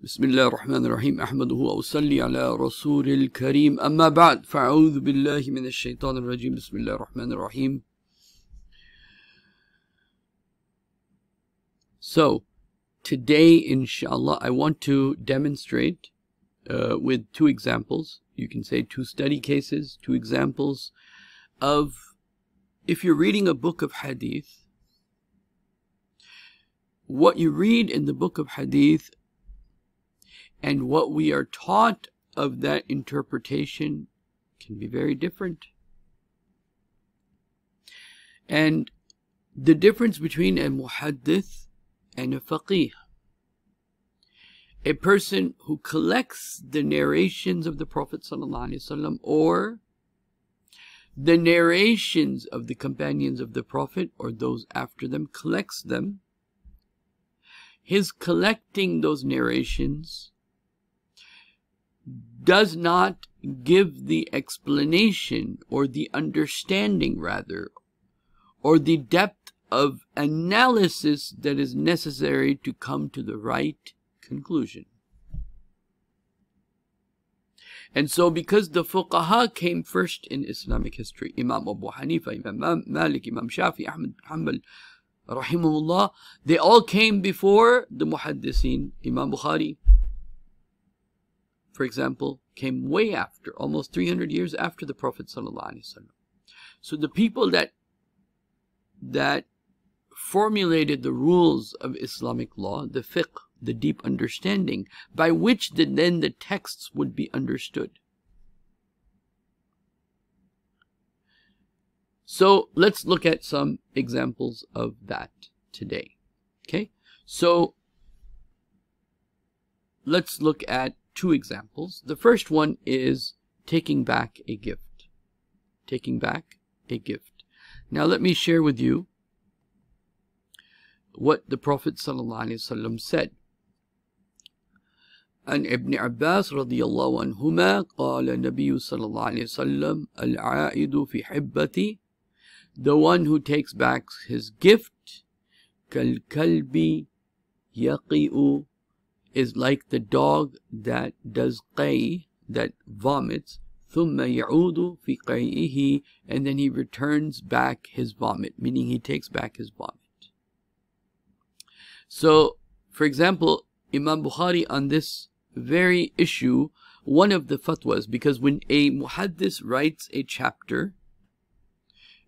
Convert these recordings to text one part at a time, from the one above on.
بسم الله الرحمن الرحيم أحمده وأصلي على رسول الكريم أما بعد فأعوذ بالله من الشيطان الرجيم بسم الله الرحمن الرحيم So, today inshallah I want to demonstrate uh, with two examples. You can say two study cases, two examples of if you're reading a book of hadith, what you read in the book of hadith and what we are taught of that interpretation can be very different. And the difference between a muhaddith and a faqih. A person who collects the narrations of the Prophet or the narrations of the companions of the Prophet or those after them, collects them. His collecting those narrations does not give the explanation or the understanding rather or the depth of analysis that is necessary to come to the right conclusion. And so because the fuqaha came first in Islamic history, Imam Abu Hanifa, Imam Malik, Imam Shafi, Ahmad Hanbal, rahimahullah, they all came before the muhaddisin, Imam Bukhari, for example, came way after, almost 300 years after the Prophet So the people that that formulated the rules of Islamic law, the fiqh, the deep understanding, by which the, then the texts would be understood. So let's look at some examples of that today. Okay, so let's look at two examples. The first one is taking back a gift. Taking back a gift. Now let me share with you what the Prophet ﷺ said. عن ابن عباس رضي الله عنهما قال النبي صلى الله عليه وسلم العائد في حبتي the one who takes back his gift كالكلب يقيء is like the dog that does qay, that vomits, ثم يعود في قيئه, and then he returns back his vomit, meaning he takes back his vomit. So, for example, Imam Bukhari on this very issue, one of the fatwas, because when a muhaddis writes a chapter,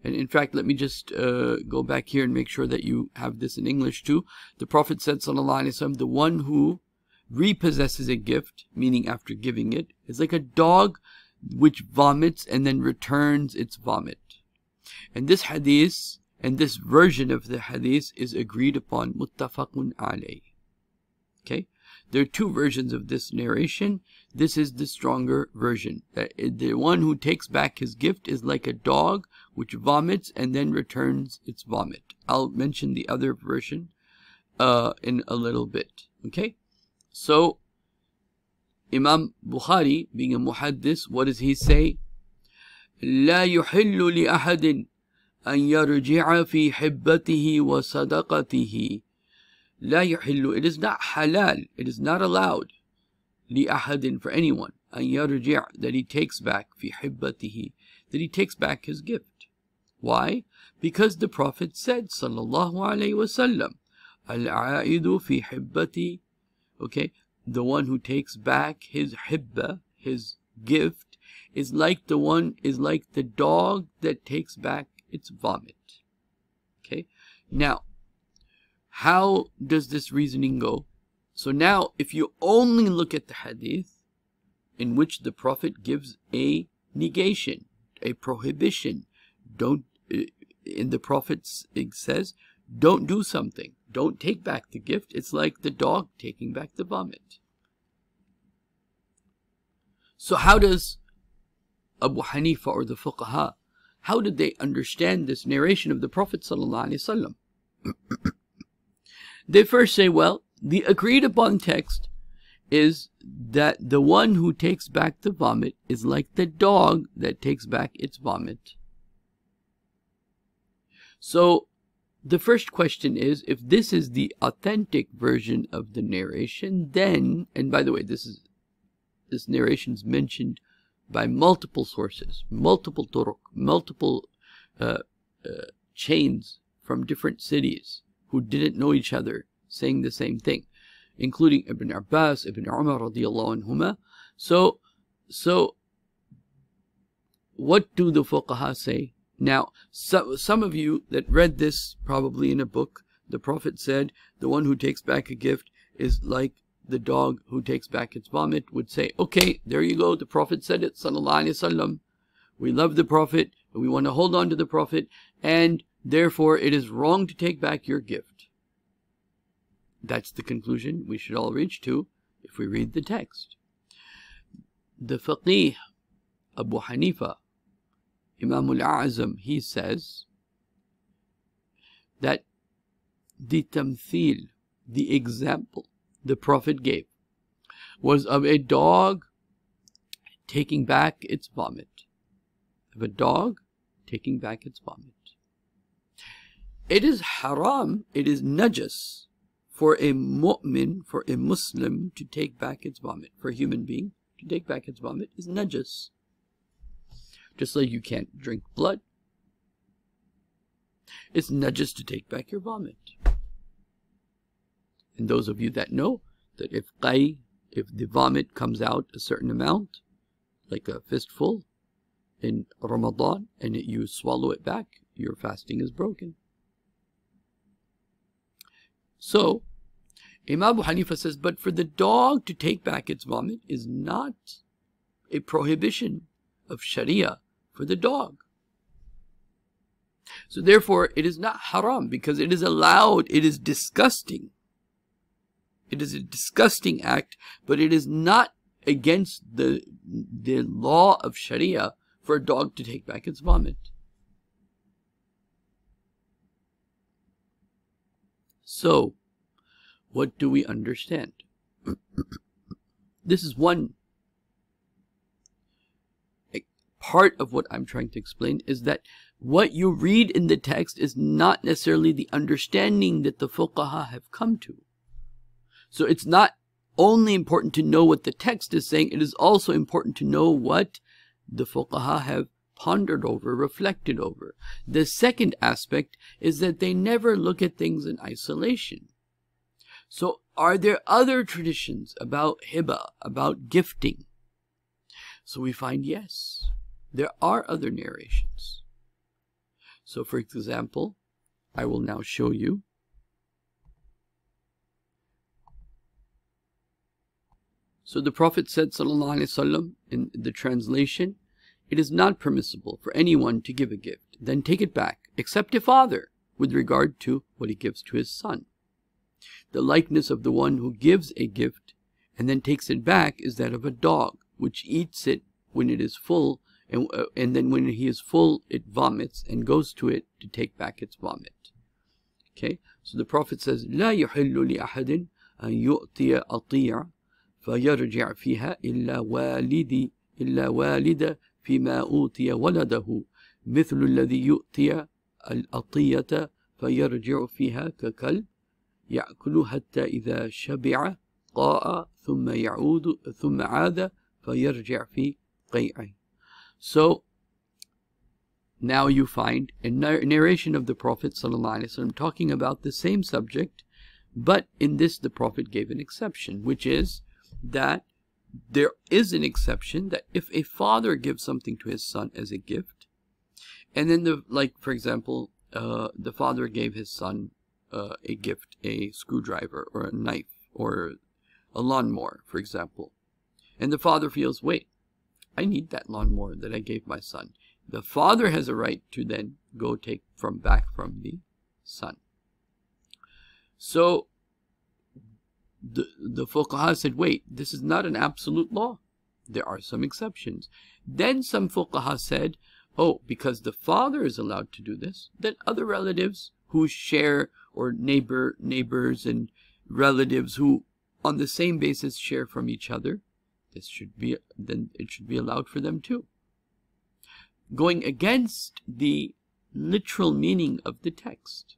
and in fact, let me just uh, go back here and make sure that you have this in English too. The Prophet said, Sallallahu Alaihi Wasallam, the one who repossesses a gift, meaning after giving it, is like a dog which vomits and then returns its vomit. And this hadith and this version of the hadith is agreed upon muttafaqun alayh. Okay? There are two versions of this narration. This is the stronger version. The one who takes back his gift is like a dog which vomits and then returns its vomit. I'll mention the other version uh, in a little bit. Okay? So, Imam Bukhari, being a muhaddis, what does he say? لا يحل لأحد أن يرجع في حبته وصدقته لا يحل It is not halal, it is not allowed لأحد for anyone أن يرجع that he takes back في حبته that he takes back his gift. Why? Because the Prophet said صلى الله عليه وسلم العائد في حبتي okay? The one who takes back his hibba his gift is like the one is like the dog that takes back its vomit okay? Now how does this reasoning go? So now if you only look at the hadith in which the prophet gives a negation a prohibition don't uh, in the prophet says don't do something don't take back the gift. It's like the dog taking back the vomit. So how does Abu Hanifa or the fuqaha, how did they understand this narration of the Prophet they first say, well, the agreed upon text is that the one who takes back the vomit is like the dog that takes back its vomit. So the first question is if this is the authentic version of the narration, then, and by the way, this is this narration is mentioned by multiple sources, multiple turuq, multiple uh, uh, chains from different cities who didn't know each other saying the same thing, including Ibn Abbas, Ibn Umar radiallahu anhuma. So, so what do the fuqaha say? Now, so, some of you that read this probably in a book, the Prophet said, the one who takes back a gift is like the dog who takes back its vomit would say, okay, there you go. The Prophet said it, sallallahu alaihi wasallam. We love the Prophet, and we want to hold on to the Prophet, and therefore it is wrong to take back your gift. That's the conclusion we should all reach to if we read the text. The faqih, Abu Hanifa, Imam al-A'zam, he says that the tamthil, the example the Prophet gave, was of a dog taking back its vomit. Of a dog taking back its vomit. It is haram, it is najas for a mu'min, for a Muslim to take back its vomit. For a human being to take back its vomit is najas. Just like you can't drink blood. It's najas to take back your vomit. And those of you that know that if qay, if the vomit comes out a certain amount, like a fistful in Ramadan, and it, you swallow it back, your fasting is broken. So, Imam Abu Hanifa says, but for the dog to take back its vomit is not a prohibition of Sharia for the dog. So therefore, it is not haram because it is allowed, it is disgusting. It is a disgusting act, but it is not against the, the law of Sharia for a dog to take back its vomit. So, what do we understand? this is one part of what I'm trying to explain is that what you read in the text is not necessarily the understanding that the fuqaha have come to. So it's not only important to know what the text is saying, it is also important to know what the fuqaha have pondered over, reflected over. The second aspect is that they never look at things in isolation. So are there other traditions about hiba, about gifting? So we find yes. There are other narrations. So, for example, I will now show you So the Prophet said, Sallallahu alayhi Wasallam, in the translation, it is not permissible for anyone to give a gift, then take it back, except a father, with regard to what he gives to his son. The likeness of the one who gives a gift and then takes it back is that of a dog, which eats it when it is full and, uh, and then when he is full, it vomits and goes to it to take back its vomit. Okay, so the Prophet says, لا يحل لأحد أن يؤتي أطيع فيرجع فيها إلا والدي إلا والد فيما أوتي ولده مثل الذي يؤتي الأطية فيرجع فيها ككلب يأكل حتى إذا شبع قاء ثم يعود ثم عاد فيرجع في قيعه So now you find a narration of the Prophet ﷺ talking about the same subject, but in this the Prophet gave an exception, which is that there is an exception that if a father gives something to his son as a gift, and then the like for example, uh, the father gave his son uh, a gift, a screwdriver or a knife or a lawnmower, for example, and the father feels, wait, I need that lawnmower that I gave my son. The father has a right to then go take from back from the son. So the, the fuqaha said, wait, this is not an absolute law. There are some exceptions. Then some fuqaha said, oh, because the father is allowed to do this, then other relatives who share or neighbor neighbors and relatives who on the same basis share from each other this should be then it should be allowed for them too. Going against the literal meaning of the text.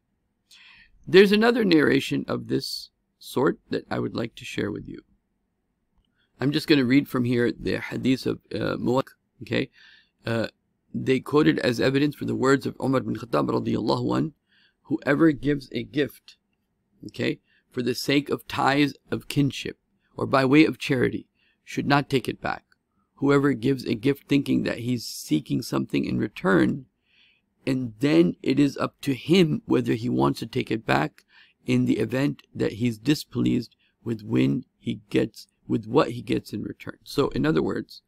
There's another narration of this sort that I would like to share with you. I'm just going to read from here the hadith of uh, okay? Uh, they quoted as evidence for the words of Umar bin Khattab radiallahu an, whoever gives a gift, okay, for the sake of ties of kinship or by way of charity should not take it back. Whoever gives a gift thinking that he's seeking something in return, and then it is up to him whether he wants to take it back in the event that he's displeased with when he gets with what he gets in return. So in other words,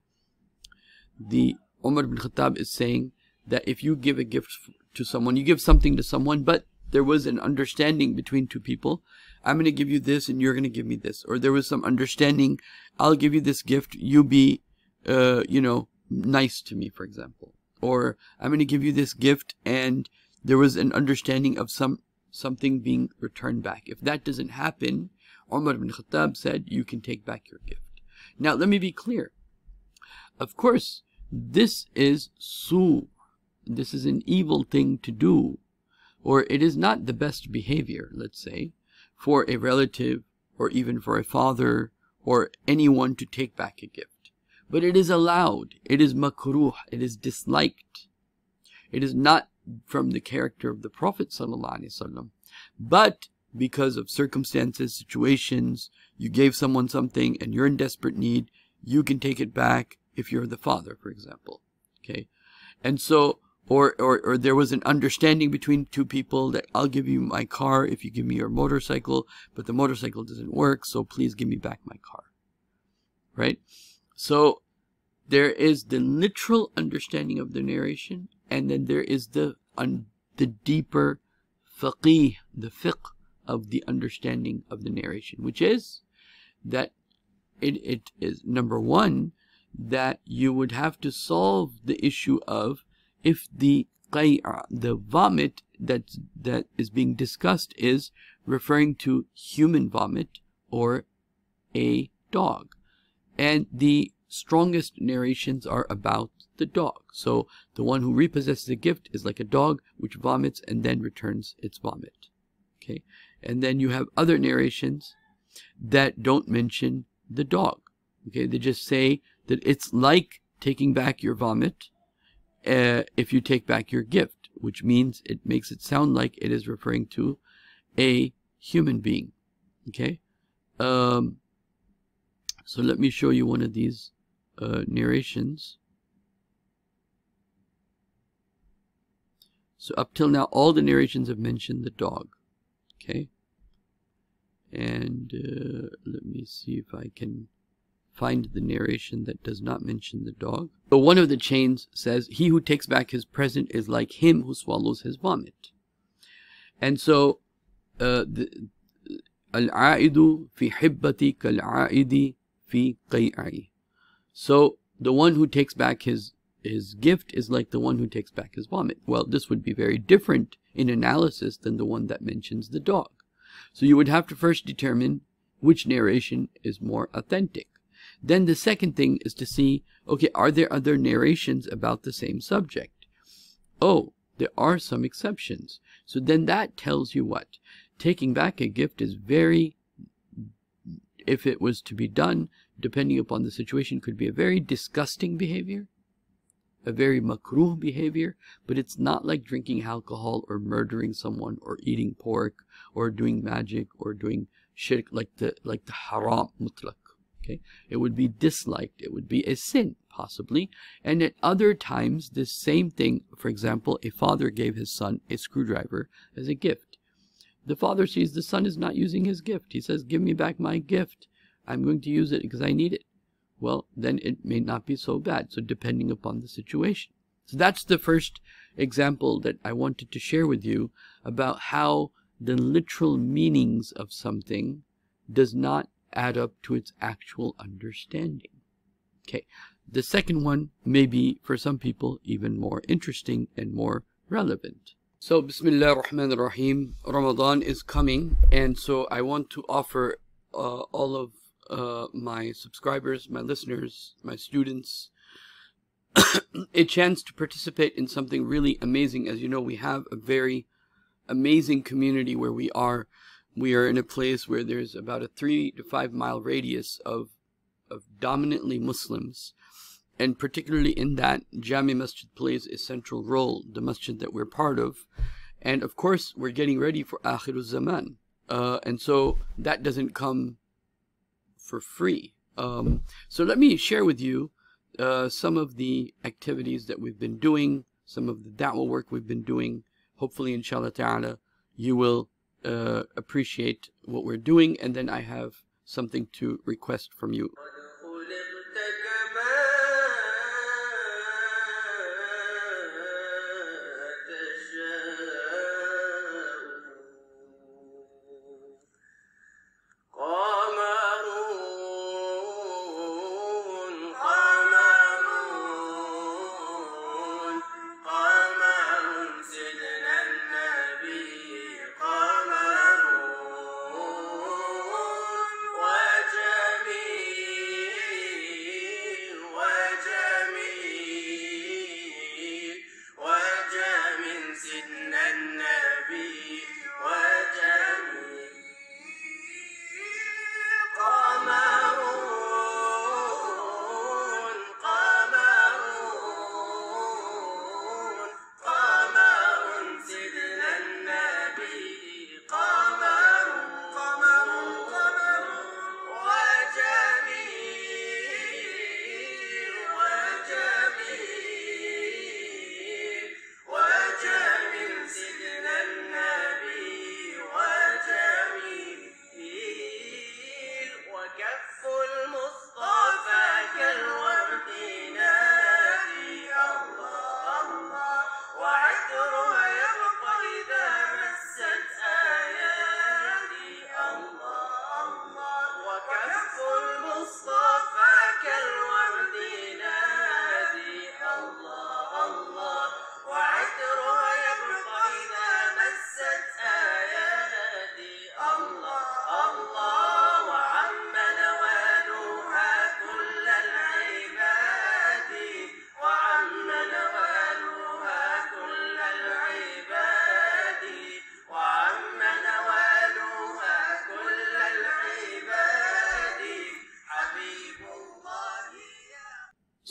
the Umar bin Khattab is saying that if you give a gift to someone, you give something to someone, but there was an understanding between two people. I'm going to give you this and you're going to give me this. Or there was some understanding. I'll give you this gift. You be, uh, you know, nice to me, for example. Or I'm going to give you this gift and there was an understanding of some something being returned back. If that doesn't happen, Umar ibn Khattab said, you can take back your gift. Now, let me be clear. Of course, this is su. This is an evil thing to do. Or it is not the best behavior, let's say, for a relative or even for a father or anyone to take back a gift. But it is allowed. It is makruh. It is disliked. It is not from the character of the Prophet. But because of circumstances, situations, you gave someone something and you're in desperate need, you can take it back if you're the father, for example. Okay. And so, or, or, or there was an understanding between two people that I'll give you my car if you give me your motorcycle, but the motorcycle doesn't work, so please give me back my car. Right? So, there is the literal understanding of the narration, and then there is the the deeper faqih, the fiqh of the understanding of the narration, which is that it, it is number one that you would have to solve the issue of if the the vomit that that is being discussed is referring to human vomit or a dog, and the strongest narrations are about the dog. So the one who repossesses a gift is like a dog which vomits and then returns its vomit. Okay. And then you have other narrations that don't mention the dog. Okay. They just say that it's like taking back your vomit uh, if you take back your gift, which means it makes it sound like it is referring to a human being. Okay. Um, so let me show you one of these uh, narrations. So up till now, all the narrations have mentioned the dog. Okay. And uh, let me see if I can find the narration that does not mention the dog. But one of the chains says, He who takes back his present is like him who swallows his vomit. And so, uh, Al-a'idu fi hibbati kal-a'idi fi qay'i. So, the one who takes back his his gift is like the one who takes back his vomit. Well, this would be very different in analysis than the one that mentions the dog. So you would have to first determine which narration is more authentic. Then the second thing is to see, okay, are there other narrations about the same subject? Oh, there are some exceptions. So then that tells you what? Taking back a gift is very, if it was to be done, depending upon the situation, could be a very disgusting behavior a very makruh behavior, but it's not like drinking alcohol or murdering someone or eating pork or doing magic or doing shirk like the like the haram mutlaq. Okay, it would be disliked. It would be a sin possibly, and at other times this same thing. For example, a father gave his son a screwdriver as a gift. The father sees the son is not using his gift. He says, "Give me back my gift. I'm going to use it because I need it." well, then it may not be so bad. So depending upon the situation. So that's the first example that I wanted to share with you about how the literal meanings of something does not add up to its actual understanding. Okay, the second one may be for some people even more interesting and more relevant. So Bismillah ar-Rahman ar-Rahim, Ramadan is coming and so I want to offer uh, all of uh, my subscribers, my listeners, my students, a chance to participate in something really amazing. As you know, we have a very amazing community where we are. We are in a place where there's about a three to five mile radius of of dominantly Muslims. And particularly in that, Jami Masjid plays a central role, the masjid that we're part of. And of course, we're getting ready for Akhirul Zaman. Uh, and so that doesn't come for free. Um, so let me share with you uh, some of the activities that we've been doing, some of the da'wah work we've been doing. Hopefully, inshallah ta'ala, you will uh, appreciate what we're doing. And then I have something to request from you.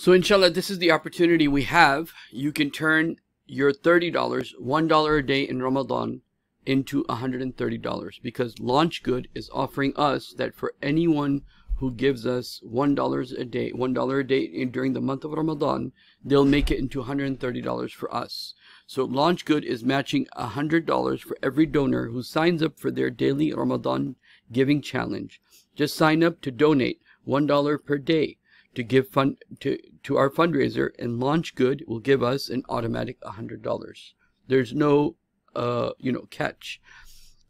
So inshallah, this is the opportunity we have. You can turn your $30, $1 a day in Ramadan into $130 because LaunchGood is offering us that for anyone who gives us $1 a day, $1 a day during the month of Ramadan, they'll make it into $130 for us. So LaunchGood is matching $100 for every donor who signs up for their daily Ramadan giving challenge. Just sign up to donate $1 per day to give fund to, to our fundraiser and LaunchGood will give us an automatic $100 there's no uh, you know catch.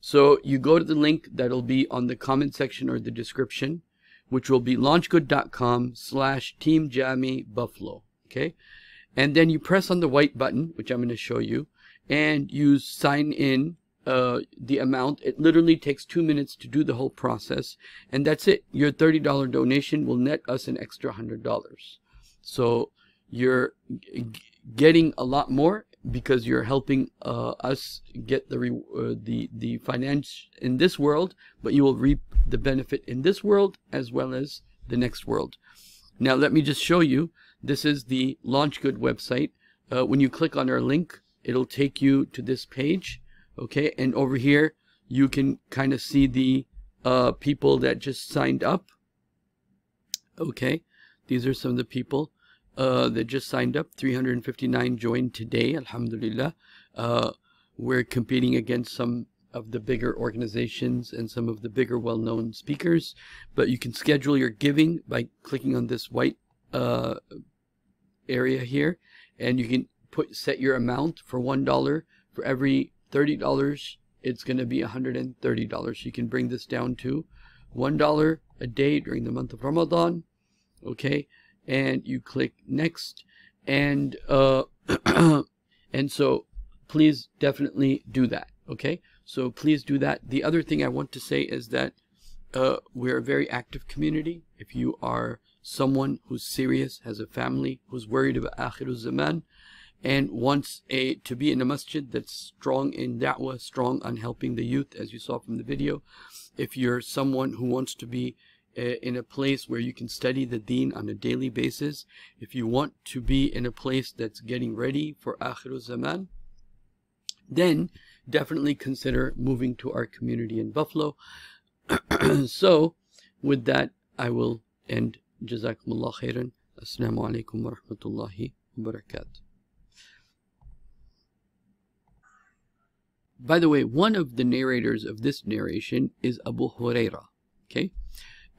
So you go to the link that'll be on the comment section or the description which will be launchgood.com slash team buffalo okay? And then you press on the white button which i'm going to show you and you sign in uh, the amount. It literally takes two minutes to do the whole process, and that's it. Your $30 donation will net us an extra $100. So you're getting a lot more because you're helping uh, us get the uh, the the finance in this world, but you will reap the benefit in this world as well as the next world. Now let me just show you. This is the LaunchGood website. Uh, when you click on our link, it'll take you to this page okay and over here you can kind of see the uh, people that just signed up. Okay these are some of the people uh, that just signed up. 359 joined today alhamdulillah. Uh, we're competing against some of the bigger organizations and some of the bigger well-known speakers but you can schedule your giving by clicking on this white uh, area here and you can put set your amount for one dollar for every $30, it's going to be $130. You can bring this down to $1 a day during the month of Ramadan. Okay. And you click next. And, uh, and so please definitely do that. Okay. So please do that. The other thing I want to say is that uh, we're a very active community. If you are someone who's serious, has a family, who's worried about Akhirul Zaman, and wants a to be in a masjid that's strong in da'wah, strong on helping the youth, as you saw from the video. If you're someone who wants to be uh, in a place where you can study the deen on a daily basis, if you want to be in a place that's getting ready for Akhir Zaman, then definitely consider moving to our community in Buffalo. so, with that, I will end. Jazakumullah khairan. Assalamu alaikum wa rahmatullahi wa barakatuh. By the way, one of the narrators of this narration is Abu Huraira. Okay?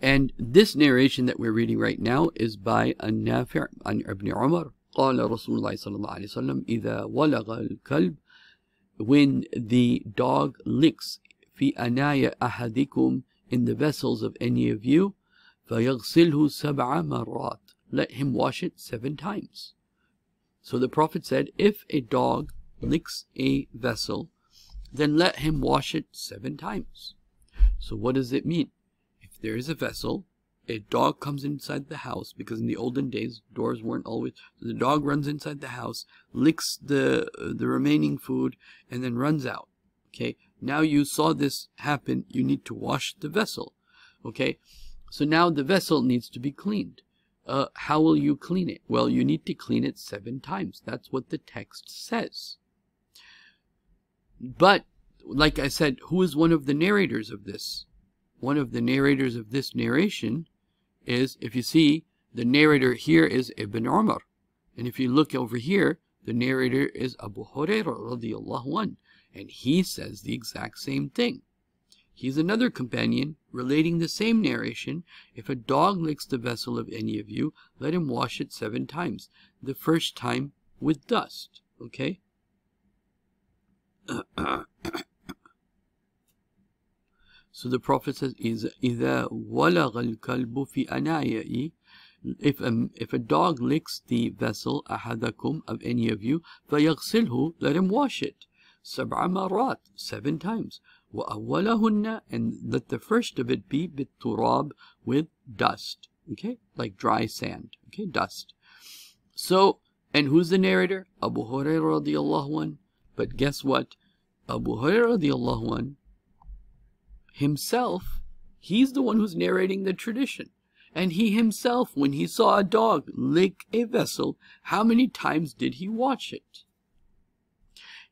And this narration that we're reading right now is by An-Nafi' an Ibn Umar. قال رسول الله صلى الله عليه وسلم إذا ولغ الكلب when the dog licks في أنايا أحدكم in the vessels of any of you فيغسله سبع مرات let him wash it seven times so the prophet said if a dog licks a vessel then let him wash it seven times. So what does it mean? If there is a vessel a dog comes inside the house because in the olden days doors weren't always the dog runs inside the house licks the the remaining food and then runs out okay? Now you saw this happen you need to wash the vessel okay? So now the vessel needs to be cleaned. Uh, how will you clean it? Well you need to clean it seven times. That's what the text says but like i said who is one of the narrators of this one of the narrators of this narration is, if you see, the narrator here is Ibn Umar. And if you look over here, the narrator is Abu Hurairah radiallahu anh, and he says the exact same thing. He's another companion relating the same narration. If a dog licks the vessel of any of you, let him wash it seven times. The first time with dust. Okay? So the Prophet says, إِذَا وَلَغَ الْكَلْبُ فِي أَنَايَئِ if a, if a dog licks the vessel أحدكم of any of you فيغسله let him wash it سبع مرات seven times وأولهن and let the first of it be بالتراب with dust okay like dry sand okay dust so and who's the narrator Abu Hurairah radiallahu anh but guess what Abu Hurairah anh himself, he's the one who's narrating the tradition. And he himself, when he saw a dog lick a vessel, how many times did he wash it?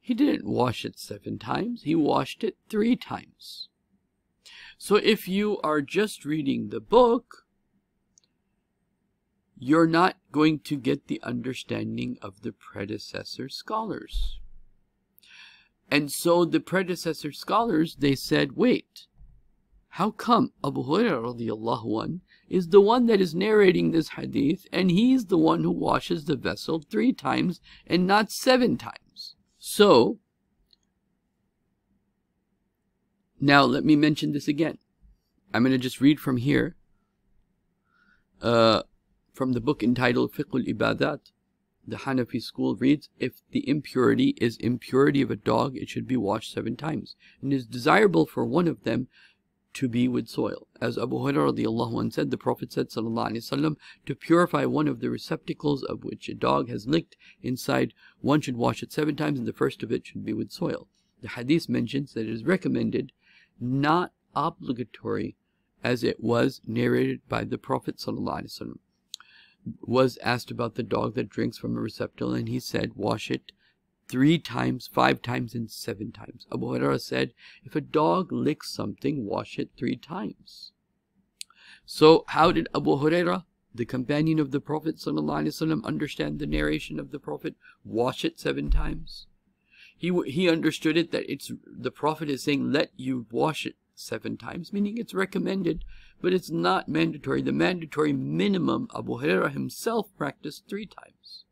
He didn't wash it seven times, he washed it three times. So if you are just reading the book, you're not going to get the understanding of the predecessor scholars. And so the predecessor scholars, they said, wait, how come Abu Hurairah is the one that is narrating this hadith and he's the one who washes the vessel three times and not seven times? So, now let me mention this again. I'm going to just read from here, uh, from the book entitled Fiqh al-Ibadat The Hanafi school reads, if the impurity is impurity of a dog, it should be washed seven times. And it is desirable for one of them to be with soil. As Abu Hurairah said, the Prophet said وسلم, to purify one of the receptacles of which a dog has licked inside, one should wash it seven times and the first of it should be with soil. The hadith mentions that it is recommended, not obligatory, as it was narrated by the Prophet وسلم, was asked about the dog that drinks from a receptacle and he said, wash it three times, five times, and seven times. Abu Hurairah said, if a dog licks something, wash it three times. So how did Abu Hurairah, the companion of the Prophet ﷺ, understand the narration of the Prophet? Wash it seven times. He, he understood it that it's the Prophet is saying, let you wash it seven times, meaning it's recommended, but it's not mandatory. The mandatory minimum Abu Hurairah himself practiced three times.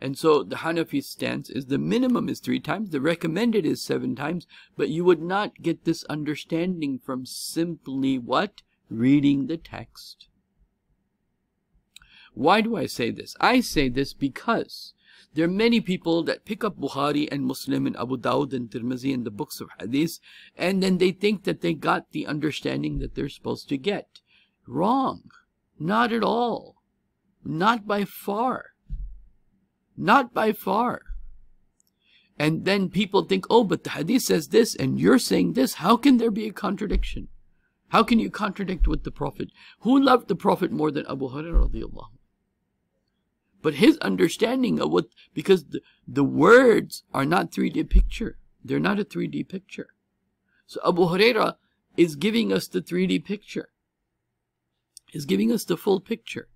And so the Hanafi stance is the minimum is three times, the recommended is seven times, but you would not get this understanding from simply what? Reading the text. Why do I say this? I say this because there are many people that pick up Bukhari and Muslim and Abu Dawud and Tirmizi and the books of Hadith, and then they think that they got the understanding that they're supposed to get. Wrong. Not at all. Not by far. Not by far. And then people think, oh, but the hadith says this and you're saying this. How can there be a contradiction? How can you contradict with the Prophet? Who loved the Prophet more than Abu Hurairah But his understanding of what, because the, the words are not 3D picture. They're not a 3D picture. So Abu Hurairah is giving us the 3D picture. Is giving us the full picture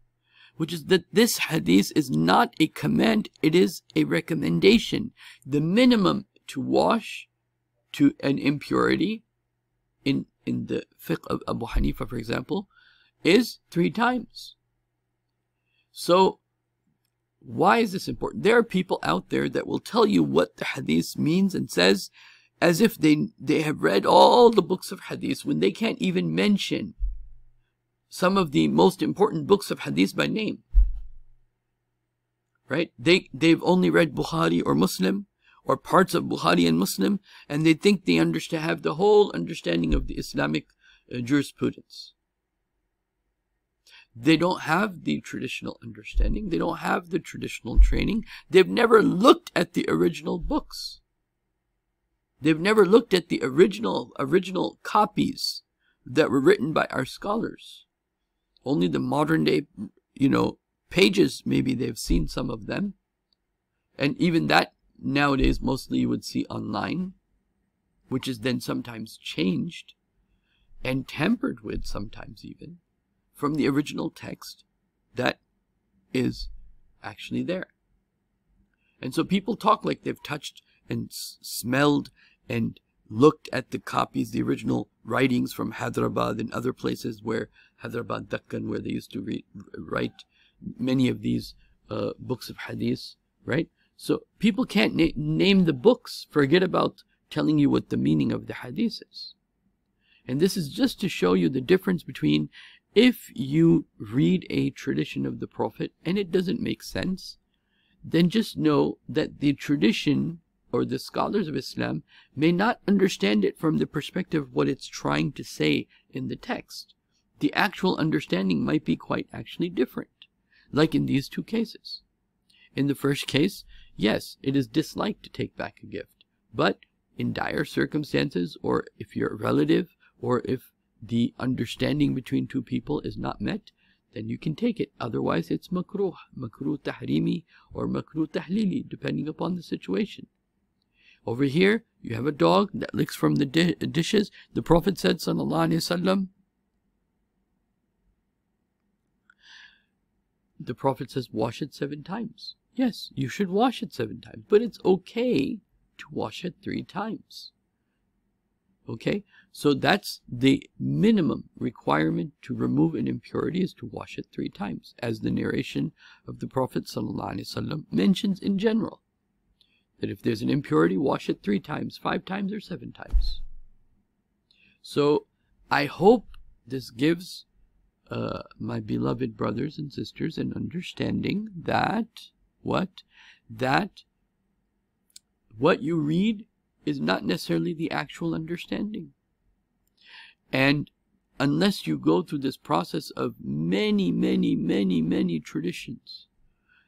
which is that this hadith is not a command, it is a recommendation. The minimum to wash to an impurity in, in the fiqh of Abu Hanifa, for example, is three times. So, why is this important? There are people out there that will tell you what the hadith means and says as if they, they have read all the books of hadith when they can't even mention some of the most important books of hadith by name. Right? They, they've only read Bukhari or Muslim or parts of Bukhari and Muslim, and they think they understand, have the whole understanding of the Islamic uh, jurisprudence. They don't have the traditional understanding. They don't have the traditional training. They've never looked at the original books. They've never looked at the original original copies that were written by our scholars. Only the modern day, you know, pages, maybe they've seen some of them. And even that nowadays mostly you would see online, which is then sometimes changed and tampered with sometimes even from the original text that is actually there. And so people talk like they've touched and smelled and looked at the copies, the original writings from Hyderabad and other places where Hyderabad, Deccan, where they used to write many of these uh, books of hadith, right? So people can't na name the books, forget about telling you what the meaning of the hadith is. And this is just to show you the difference between if you read a tradition of the Prophet and it doesn't make sense, then just know that the tradition or the scholars of Islam may not understand it from the perspective of what it's trying to say in the text. The actual understanding might be quite actually different, like in these two cases. In the first case, yes, it is disliked to take back a gift, but in dire circumstances, or if you're a relative, or if the understanding between two people is not met, then you can take it. Otherwise, it's makruh, makruh tahrimi, or makruh tahlili, depending upon the situation. Over here, you have a dog that licks from the di dishes. The Prophet said, Sallallahu Alaihi Wasallam, the Prophet says, wash it seven times. Yes, you should wash it seven times, but it's okay to wash it three times. Okay, so that's the minimum requirement to remove an impurity is to wash it three times, as the narration of the Prophet ﷺ mentions in general that if there's an impurity, wash it three times, five times, or seven times. So I hope this gives uh, my beloved brothers and sisters an understanding that what? That what you read is not necessarily the actual understanding. And unless you go through this process of many, many, many, many traditions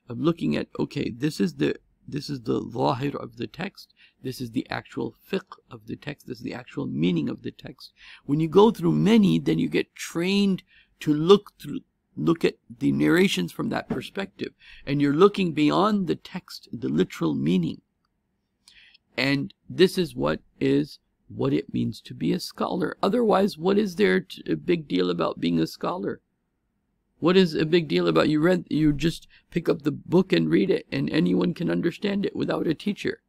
of looking at, okay, this is the this is the lahir of the text. This is the actual fiqh of the text. This is the actual meaning of the text. When you go through many, then you get trained to look through look at the narrations from that perspective and you're looking beyond the text the literal meaning and this is what is what it means to be a scholar otherwise what is there to, a big deal about being a scholar what is a big deal about you read you just pick up the book and read it and anyone can understand it without a teacher.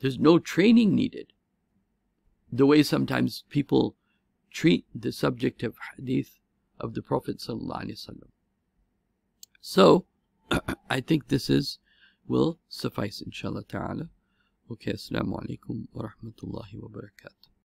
There's no training needed. The way sometimes people treat the subject of hadith of the Prophet So I think this is will suffice inshallah ta'ala. Okay, assalamu alaikum wa rahmatullahi wa barakatuh.